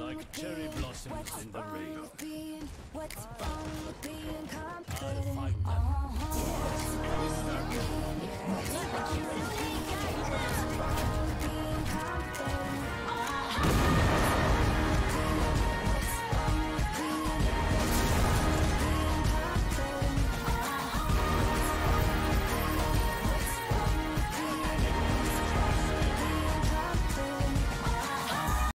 like cherry blossoms in the rain.